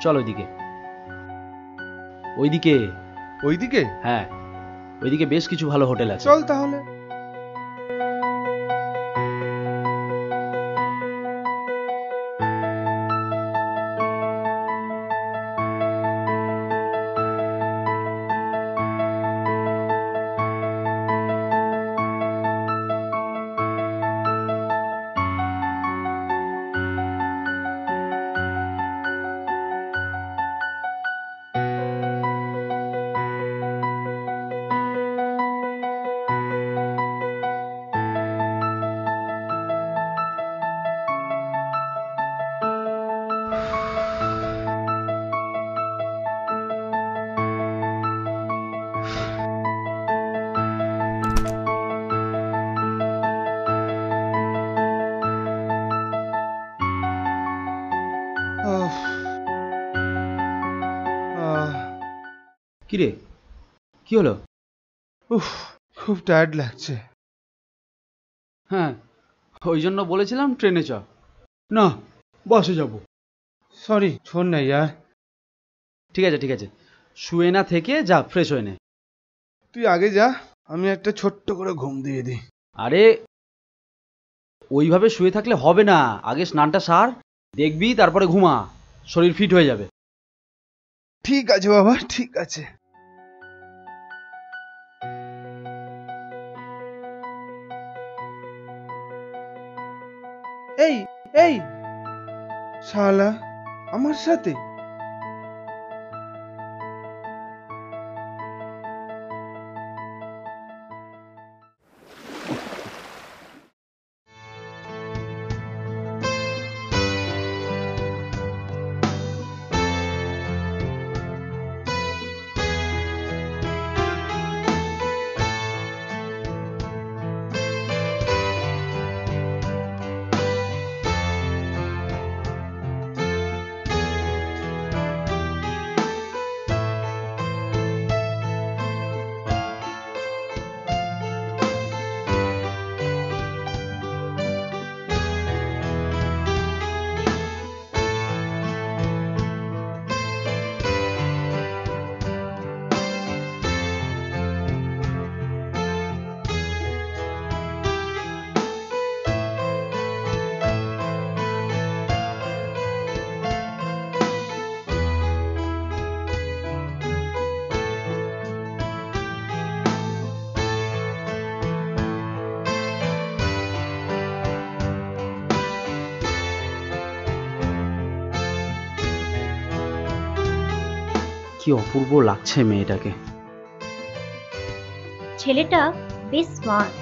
চল ওইদিকে। ওইদিকে। ওইদিকে? হ্যাঁ। ওইদিকে বেশ কিছু ভালো হোটেল আছে। চল তাহলে। কি রে কি হলো? উফ খুব টায়ার্ড লাগছে। হ্যাঁ ওই জন্য বলেছিলাম ট্রেনে চ। না বাসে যাব। সরি শোন না ইয়ার। ঠিক আছে ঠিক আছে। শুয়ে না থেকে যা ফ্রেশ হয়ে নে। তুই আগে যা আমি একটা ছোট্ট করে ঘুম দিয়ে দিই। আরে ওইভাবে শুয়ে থাকলে হবে না। আগে স্নানটা সার দেখবি তারপরে ঘুমা। শরীর ফিট হয়ে যাবে। ঠিক আছে বাবা ঠিক আছে। এই এই শালা আমার সাথে? কি অপূর্ব লাগছে মেয়েটাকে। ছেলেটা বেশ স্মার্ট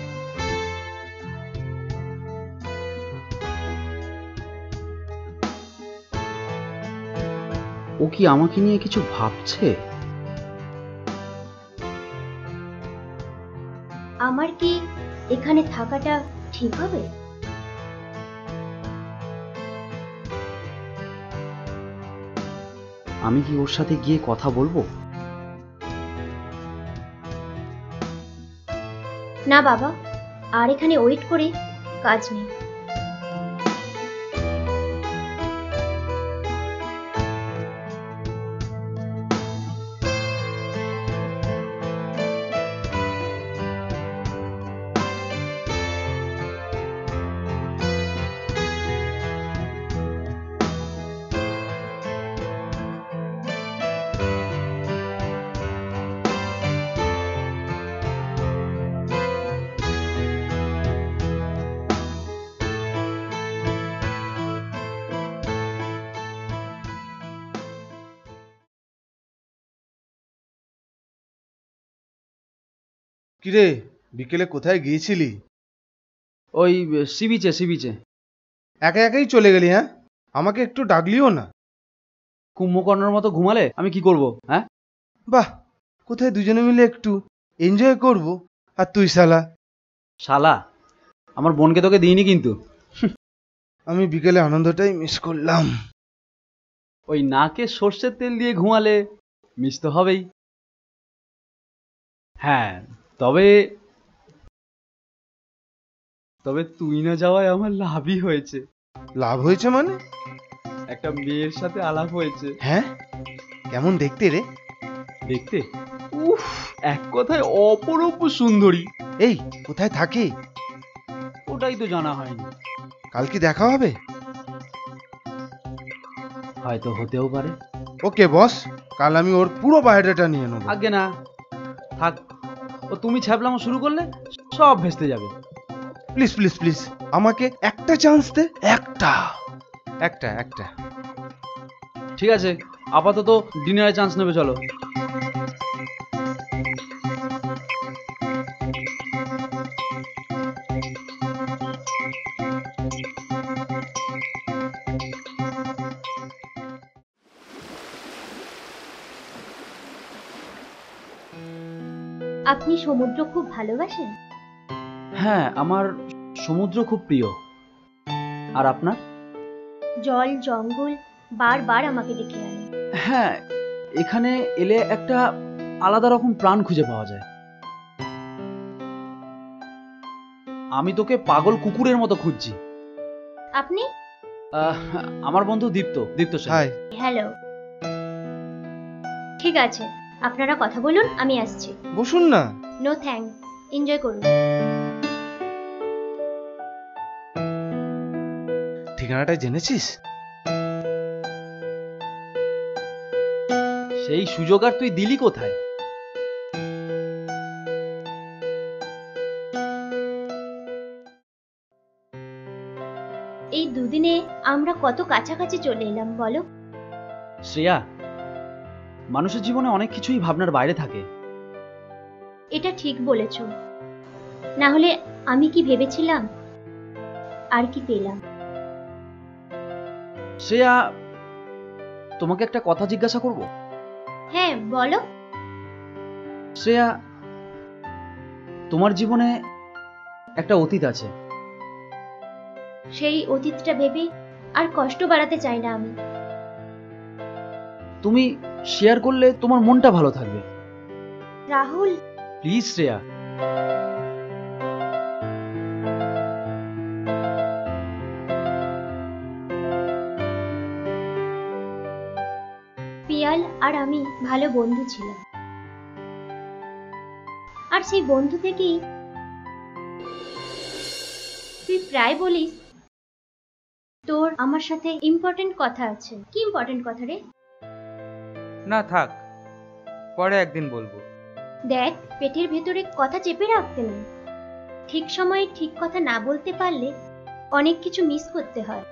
ও কি আমাকে নিয়ে কিছু ভাবছে? আমার কি এখানে থাকাটা ঠিক হবে? আমি কি ওর সাথে গিয়ে কথা বলব? না বাবা, আর এখানে ওয়েট করে কাজ নেই। কিরে বিকেলে কোথায় গিয়েছিলি? ওই সি বিচে সি বিচে। একা একাই চলে গেলি হ্যাঁ? আমাকে একটু ডাকলিও না। কুম্ভকর্ণর মতো ঘুমালে আমি কি করব হ্যাঁ? বাহ কোথায় দুজনে মিলে একটু এনজয় করব। আর তুই শালা? শালা আমার বোনকে তোকে দিইনি কিন্তু। আমি বিকেলে আনন্দটাই মিস করলাম। ওই নাকে সর্ষের তেল দিয়ে ঘুমালে মিস তো হবেই। হ্যাঁ তবে তবে তুই না যাওয়ায় আমার লাভই হয়েছে। লাভ হয়েছে মানে? একটা মেয়ের সাথে আলাপ হয়েছে। হ্যাঁ? কেমন দেখতে রে? দেখতে? উফ এক কথায় অপরূপ সুন্দরী। এই কোথায় থাকে? ওটাই তো জানা হয়নি। কাল কি দেখা হবে? হয়তো হতেও পারে। ওকে বস কাল আমি ওর পুরো বায়োডাটা নিয়ে নেব। আগে না। থাক। ও তুমি ছ্যাবলামো শুরু করলে সব ভেস্তে যাবে। প্লিজ প্লিজ প্লিজ আমাকে একটা চান্স দে একটা। একটা একটা। ঠিক আছে আপাতত ডিনারে চান্স নেবে চলো। আপনি সমুদ্র খুব ভালোবাসেন? হ্যাঁ আমার সমুদ্র খুব প্রিয়। আর আপনার? জল জঙ্গল বারবার আমাকে ডেকে আনে। হ্যাঁ এখানে এলে একটা আলাদা রকম প্রাণ খুঁজে পাওয়া যায়। আমি তোকে পাগল কুকুরের মতো খুঁজছি। আপনি? আহ, আমার বন্ধু দীপ্ত দীপ্ত। হাই। হ্যালো। ঠিক আছে। আপনারা কথা বলুন আমি আসছি। বসুন না। নো থ্যাঙ্কস এনজয় করুন। ঠিকানাটা জেনেছিস? সেই সুযোগ আর তুই দিলি কোথায়? এই দুদিনে আমরা কত কাছাকাছি চলে এলাম বলো? শ্রেয়া মানুষের জীবনে অনেক কিছুই ভাবনার বাইরে থাকে। এটা ঠিক বলেছ। না হলে আমি কি ভেবেছিলাম? আর কি পেলাম? শ্রেয়া তোমাকে একটা কথা জিজ্ঞাসা করব? হ্যাঁ বলো। শ্রেয়া তোমার জীবনে একটা অতীত আছে। সেই অতীতটা ভেবে আর কষ্ট বাড়াতে চাই না আমি। তুমি শেয়ার করলে তোমার মনটা ভালো থাকবে। রাহুল। প্লিজ শ্রেয়া। পিয়াল আর আমি ভালো বন্ধু ছিলাম। আর সেই বন্ধু থেকেই তুই প্রায় বলিস তোর আমার সাথে ইম্পর্টেন্ট কথা আছে। কি ইম্পর্টেন্ট কথা রে? না থাক। পরে একদিন বলব। দেখ পেটের ভেতরে কথা চেপে রাখতে নেই। ঠিক সময়ে ঠিক কথা না বলতে পারলে অনেক কিছু মিস করতে হয়।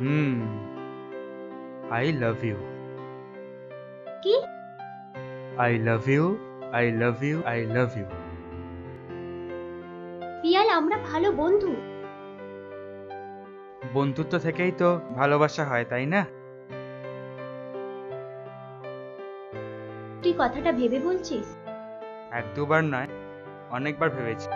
হুম। আই লাভ ইউ কি? I love you I love you I love you Piyal আমরা ভালো বন্ধু। বন্ধুত্ব থেকেই তো ভালোবাসা হয় তাই না? কথাটা ভেবে বলছিস? এক দুবার নয় অনেকবার ভেবেছি।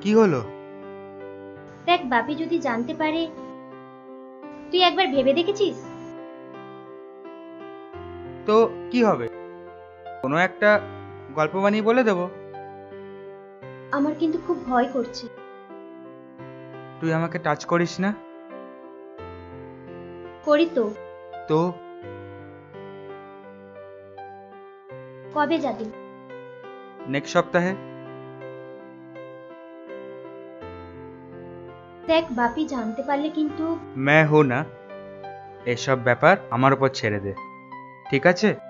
কি হলো? দেখ বাপি যদি জানতে পারে তুই একবার ভেবে দেখেছিস? তো কি হবে? কোনো একটা গল্প বানিয়ে বলে দেবো। আমার কিন্তু খুব ভয় করছে। তুই আমাকে টাচ করিস না? করি তো। তো? কবে যাবি? নেক্সট সপ্তাহে? দেখ বাপি জানতে পারলে কিন্তু ম্যা হো না। এসব ব্যাপার আমার উপর ছেড়ে দে। ঠিক আছে?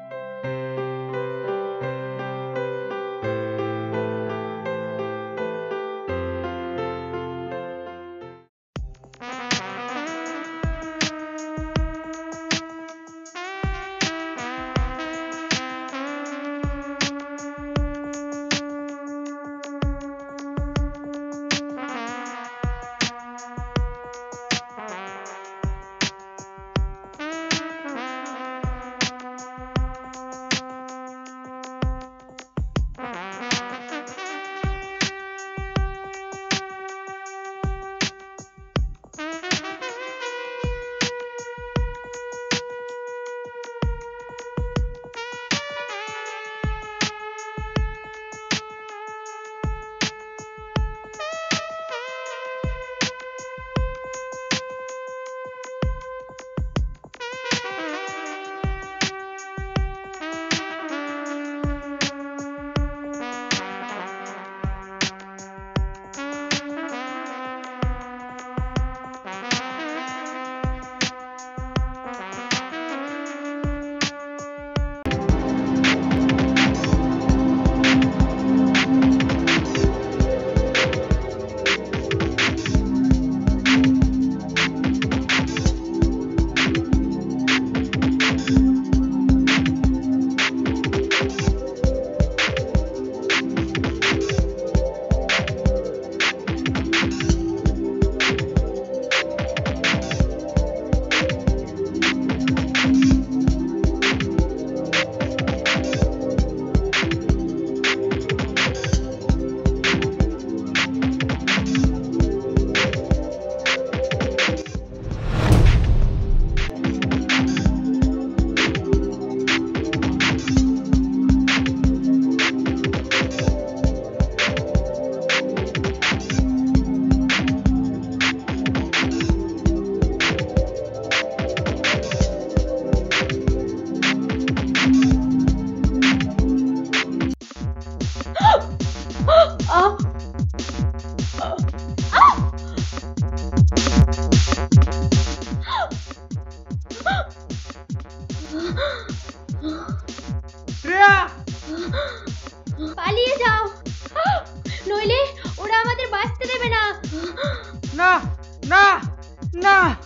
না।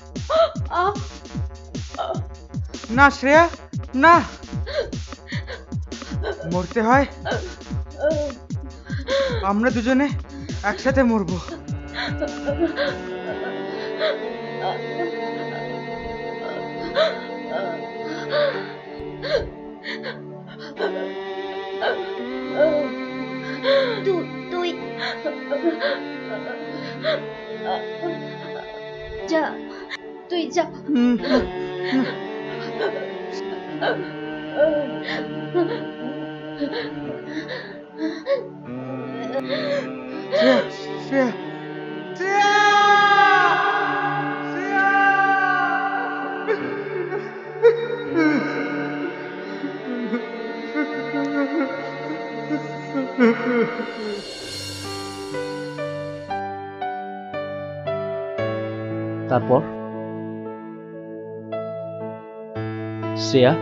না শ্রেয়া না। মরতে হয়। আমরা দুজনে একসাথে মরবো। তু- তুই যা তুই যা হুম, শ্রেয়া শ্রেয়া শ্রেয়া তারপর শ্রেয়া